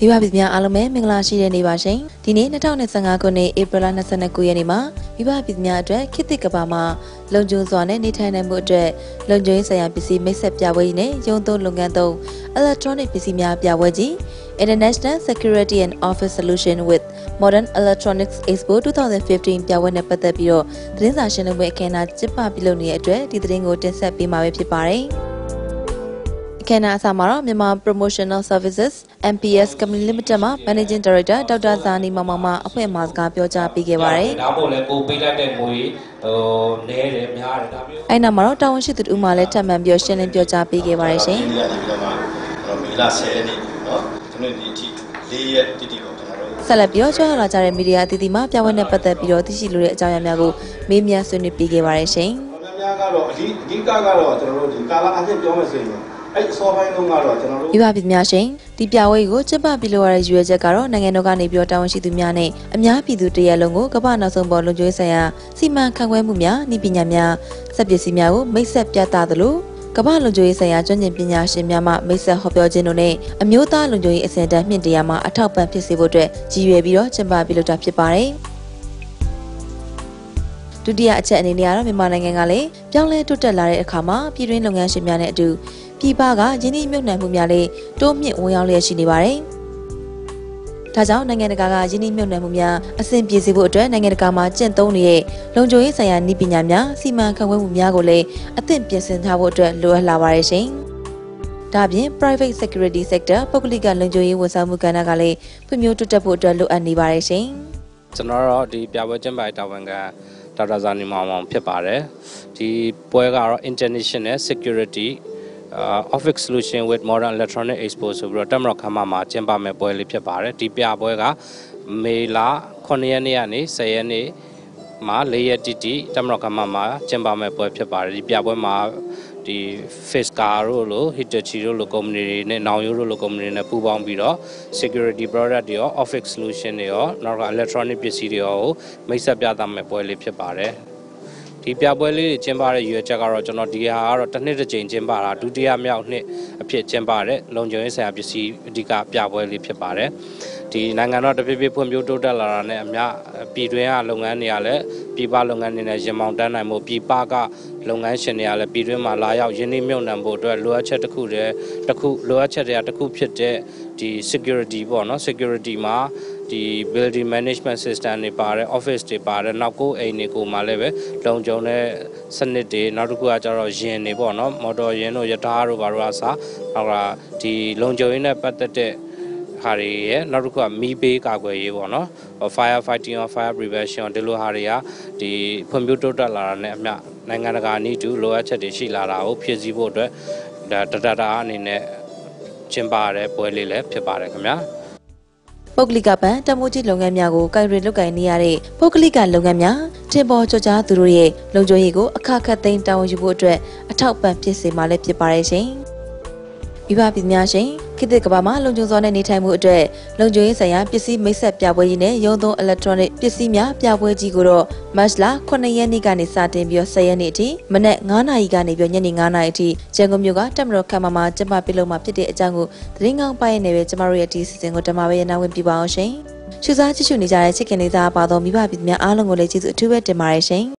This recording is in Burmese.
မိဘပြည်များအားလုံးပဲမင်္ဂလာရှိတဲ့နေ့ပါရှင်ဒီနေ့2025ခုနှစ်ဧပြီလ29ရက်နေ့မှာမိဘပြည်များအတွက်ခေတ်သစ်ကဘာမှာလုံခြုံစွာနဲ့နေထိုင်နိုင်မှုအတွက်လုံခြုံရေးဆိုင်ရာပစ္စည်းမိတ်ဆက်ပြပွဲကြီးနဲ့ရုံးသုံးလုပ်ငန်းသုံး electronic ပစ္စည်းများပြပွဲကြီး International Security and Office Solution with Modern Electronics Expo 2015ပြပွဲနဲ့ပတ်သက်ပြီးတော့သတင်းစာရှင်းလင်းပွဲအခမ်းအနားကျင်းပပြုလုပ်နေတဲ့အတွက်ဒီသတင်းကိုတင်ဆက်ပေးမှာပဲဖြစ်ပါတယ်။ ကန်နာအစမှာတော့မြန်မာ Promotional Services MPS Company Limited မှာ Managing Director ဒေါက်တာဇာနီမောင်မောင်မှအဖွင့်အမှာစကားပြောကြားပေးခဲ့ပါတယ်။ဒါမှမဟုတ်လည်းကိုပေးလိုက်တဲ့ငွေဟိုနဲတယ်များတယ်ဒါမျိုး။အဲ့နောက်မှာတော့တာဝန်ရှိသူတို့မှလည်းထပ်မံပြောရှင်းလင်းပြောကြားပေးခဲ့ပါတယ်ရှင်။ဒီကနေပြီးတော့မှတော့မေလ10ရက်နေ့နော်ကျွန်တော်ဒီအထိ၄ရက်တိတိပေါ့ဆက်လက်ပြီးတော့ကြွရလာကြတဲ့မီဒီယာအသီးသီးမှာပြပွဲနဲ့ပတ်သက်ပြီးတော့သိရှိလိုတဲ့အကြောင်းအရာများကိုမေးမြန်းဆွေးနွေးပေးခဲ့ပါတယ်ရှင်။အများများကတော့အဓိအဓိကကတော့ကျွန်တော်တို့ဒီကာလာအဖြစ်ပြောမယ်ဆိုရင် အဲ့အစောပိုင်းတုန်းကတော့ကျွန်တော်တို့ပြပပြည်များရှင်ဒီပြပွဲကိုကျင်းပပြုလုပ်ရတဲ့ရွေချက်ကတော့နိုင်ငံတော်ကနေပြောတာဝန်ရှိသူများနဲ့အများပြည်သူတရက်လုံးကိုကမ္ဘာနောက်ဆုံးပေါ်လုံခြုံရေးဆိုင်ရာစီမံခန့်ခွဲမှုများဤပညာများစက်ပစ္စည်းများကိုမိတ်ဆက်ပြသသလိုကမ္ဘာလုံခြုံရေးဆိုင်ရာကျွမ်းကျင်ပညာရှင်များမှမိတ်ဆက်ဟောပြောခြင်းတို့နဲ့အမျိုးသားလုံခြုံရေးအစဉ်အတန်းမြင့်တရားမှာအထောက်ပံ့ဖြစ်စေဖို့အတွက်ရည်ရွယ်ပြီးတော့ကျင်းပပြုလုပ်တာဖြစ်ပါတယ် ဒုတိယအချက်အနေနဲ့ကတော့မြန်မာနိုင်ငံကလည်းပြောင်းလဲတိုးတက်လာတဲ့အခါမှာပြည်တွင်းလုပ်ငန်းရှင်များနဲ့အတူပြည်ပကယင်းနှိမ့်မြုပ်နှံမှုများလည်းတိုးမြင့်ဝင်ရောက်လျက်ရှိနေပါတယ်။ဒါကြောင့်နိုင်ငံတကာကယင်းနှိမ့်မြုပ်နှံမှုများအဆင်ပြေစေဖို့အတွက်နိုင်ငံတကာမှာကျင့်သုံးနေတဲ့လုံခြုံရေးဆိုင်ရာနည်းပညာများစီမံခန့်ခွဲမှုများကိုလည်းအသင့်ပြင်ဆင်ထားဖို့အတွက်လိုအပ်လာပါတယ်ရှင်။ဒါပြင် private security sector ပုဂ္ဂလိကလုံခြုံရေးဝန်ဆောင်မှုကဏ္ဍကလည်းဖွံ့ဖြိုးတိုးတက်ဖို့အတွက်လိုအပ်နေပါတယ်ရှင်။ကျွန်တော်တို့ဒီပြပွဲကျင်းပတာဝန်က ဒေါက်တာဇာနီမောင်မောင်ဖြစ်ပါတယ်။ဒီပွဲကတော့ international security uh, Office Solution with Modern Electronic Expo ဆိုပြီးတော့တက်မတော်ခမ်းမမှာကျင်းပမဲ့ပွဲလေးဖြစ်ပါတယ်ဒီပြပွဲကမေလ9ရက်နေ့ကနေ10ရက်နေ့မှာ၄ရက်တိတိတက်မတော်ခမ်းမမှာကျင်းပမဲ့ပွဲဖြစ်ပါတယ်ဒီပြပွဲမှာ ဒီ Fisker တို့လို Hitachi တို့လို company တွေနဲ့ Naoyo တို့လို company တွေနဲ့ပူးပေါင်းပြီးတော့ security product တွေရော office solution တွေရောနောက်က electronic ပစ္စည်းတွေရောမိတ်ဆက်ပြသမဲ့ပွဲလေးဖြစ်ပါတယ်ဒီပြပွဲလေးတွေကျင်းပတဲ့ရွေးချက်ကတော့ကျွန်တော်ဒီဟာကတော့တစ်နှစ်တစ်ကြိမ်ကျင်းပတာဒုတိယမြောက်နှစ်အဖြစ်ကျင်းပတဲ့လုံခြုံရေးဆိုင်ရာပစ္စည်းအဓိကပြပွဲလေးဖြစ်ပါတယ် ဒီနိုင်ငံတော်တပြည့်ပြည့်ဖွံ့ဖြိုးတိုးတက်လာတာနဲ့အများပြည်တွင်းကလုပ်ငန်းတွေကလည်းပြည်ပလုပ်ငန်းတွေနဲ့ရင်မောင်တန်းနိုင်မှုပြည်ပကလုပ်ငန်းရှင်တွေကလည်းပြည်တွင်းမှာလာရောက်ရင်းနှီးမြှုပ်နှံဖို့အတွက်လိုအပ်ချက်တစ်ခုတည်းတစ်ခုလိုအပ်ချက်တွေကတစ်ခုဖြစ်တဲ့ဒီ security ပေါ့နော် security မှာဒီ building management system တွေပါတယ် office တွေပါတယ်နောက်ကိုအိမ်တွေကိုမှလည်းပဲလုံခြုံတဲ့စနစ်တွေနောက်တစ်ခုကကျတော့ယင်တွေပေါ့နော်မော်တော်ယင်တို့ယထာတို့ဘာလို့အစားနောက်ကဒီလုံခြုံရေးနဲ့ပတ်သက်တဲ့ ဟာတွေရဲ့နောက်တစ်ခုကမီးဘေးကာကွယ်ရေးပေါ့နော် fire fighting or fire prevention ဒီလိုဟာတွေကဒီဖွံ့ဖြိုးတိုးတက်လာတာနဲ့အမျှနိုင်ငံတကာနည်းတူလိုအပ်ချက်တွေရှိလာတာကိုဖြည့်ဆည်းဖို့အတွက်ဒါတတတာအနေနဲ့ကျင်းပရတဲ့ပွဲလေးလည်းဖြစ်ပါတယ်ခင်ဗျာပုဂ္ဂလိကပန်တမိုးကြီးလုပ်ငန်းများကိုကိုင်ရီလုပ်ကိုင်နေရတဲ့ပုဂ္ဂလိကလုပ်ငန်းများတင်ပေါ်ကြကြသူတို့ရဲ့လုံခြုံရေးကိုအခက်ခက်သိမ်းတာဝန်ယူဖို့အတွက်အထောက်ပံ့ဖြစ်စေမှာလည်းဖြစ်ပါတယ်ရှင်။မိဘပြည်များရှင် ခေတ်သစ်ကမ္ဘာမှာလုံခြုံစွာနဲ့နေထိုင်မှုအတွက်လုံခြုံရေးဆိုင်ရာပစ္စည်းမိတ်ဆက်ပြပွဲကြီးနဲ့ရုံးသုံး electronic ပစ္စည်းများပြပွဲကြီးကိုတော့မတ်လ9ရက်နေ့ကနေစတင်ပြီး10ရက်နေ့အထိမနက်9နာရီကနေပြီးညနေ9နာရီအထိရန်ကုန်မြို့ကတက်မတော်ခမ်းမမှာကျင်းပပြုလုပ်မှာဖြစ်တဲ့အကြောင်းကိုသတင်းကောင်းပိုင်းနေပဲကျမတို့ရဲ့ဒီစီစဉ်ကိုတမပဲရနာဝင်ပြပါအောင်ရှင်။ရှုစားကြည့်ရှုနေကြတဲ့ချစ်ခင်လေးသားပါတော်မိဘပြည်များအားလုံးကိုလည်းကျေးဇူးအထူးပဲတင်ပါတယ်ရှင်။